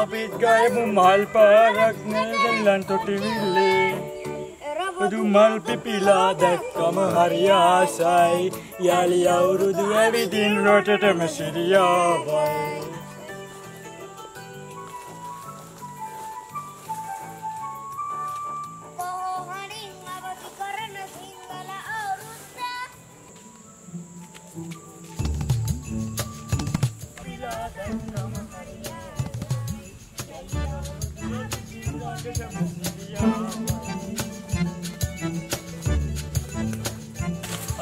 අපිත් ගයමු මල් පාරක් නේදල්ලන් තොටිවිල්ලේ බුදු මල් පිපිලා දැක්කම හරි ආසයි. යළි අවුරුදු ඇවිදින් රටටම සිරියාවයි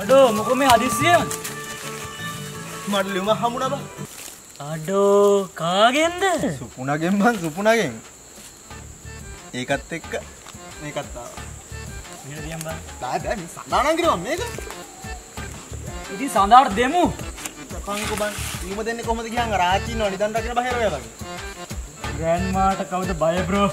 අඩෝ මොක මේ අදිස්සියම මට ලියුම හමුණ බ අඩෝ කාගෙන්ද? සුපුනගෙන් බන් සුපුනගෙන් ඒකත් එක්ක. මේකත්තාව සදානන්කිරවා මේක. ඉති සඳහට දෙමු. පංකු බන් ලියුම දෙන්න කොමද කියන් රාචී නො නිදන් රකින බහිරය වගේ. ග්‍රැන්මාට කවුද බයබ්‍රෝ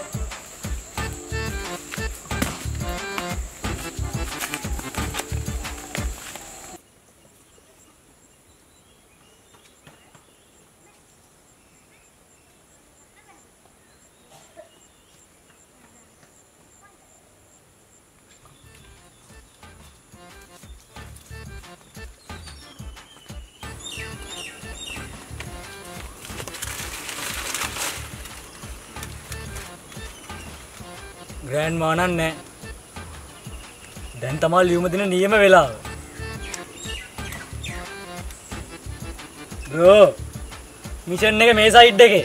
ග්‍රෑන්් මානන් නෑ. දැන් තමා ලියුම දින නියම වෙලාව. බ්‍රෝ මිෂන් එක මේ සයිඩ් එක.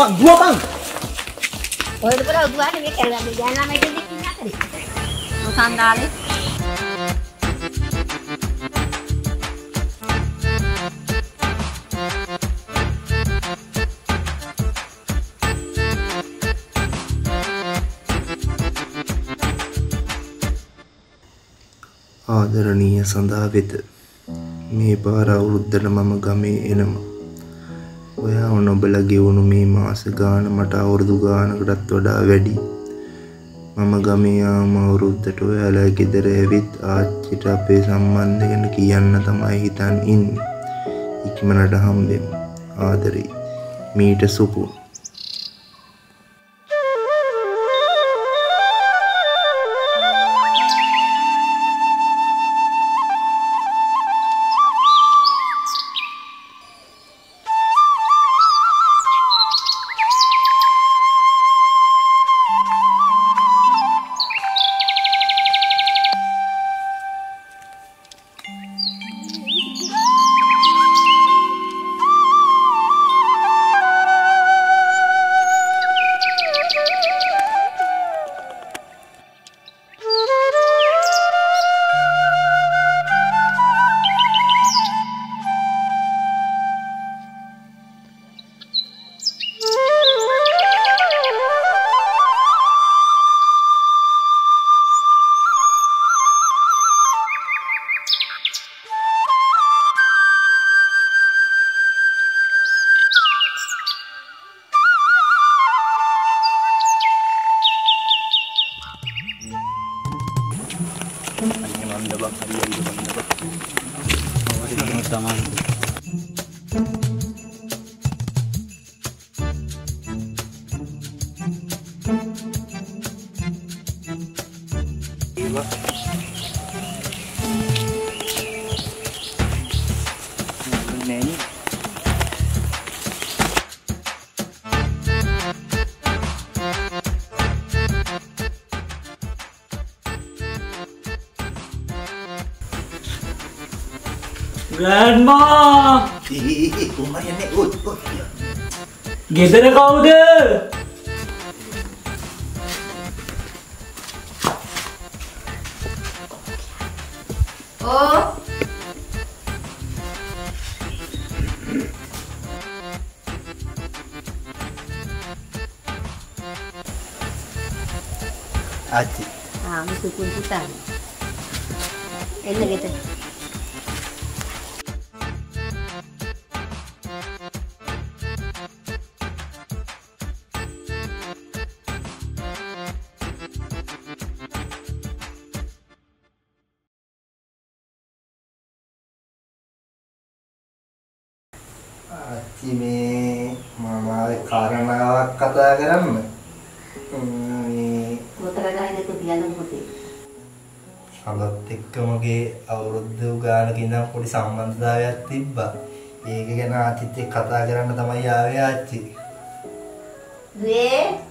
දුවපන් දුවපන් ඔයද පොර උදුවාට මේ කරගන්න යනවා මේක දෙකින් අතරේ මොසන්දාලේ ආදරණීය සඳහා වෙත. මේ පාර අවුරුද්දට මම ගමේ එනවා ඔයා නොබල ගෙවුණු මේ මාස ගාන මට අවුරුදු ගානකටත් වඩා වැඩි. මම ගමේ ආම අවුරුද්දට ඔයාලා ගෙදර ඇවිත් ආච්චිට අපේ සම්බන්ධ ගැන කියන්න තමයි හිතන් ඉන්නේ. ඉක්මනට හම්බෙමු. ආදරේ. මීට Supun 香啊。Many. Grandma! Hey, hey, hey, oh, my name is Oh, the Oh! Ah, mesti pun kita. Enak kita. මේ මම කාරණාවක් කතා කරන්න. මේ මොතර ගහින් තියන්න පුතේ. හලත් එක්ක මගේ අවුරුදු ගානක ඉඳන් පොඩි සම්බන්ධතාවයක් තිබ්බා. ඒක ගැන ආච්චිත් එක්ක කතා කරන්න තමයි ආවේ ආච්චි. දුවේ.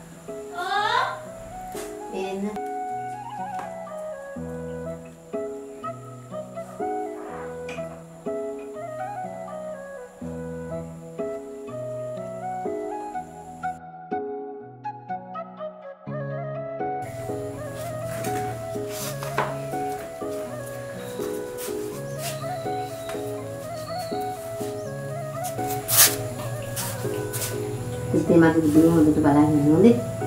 ඉතින් මට දුවේ හොඳට බලන්න ඕනේ.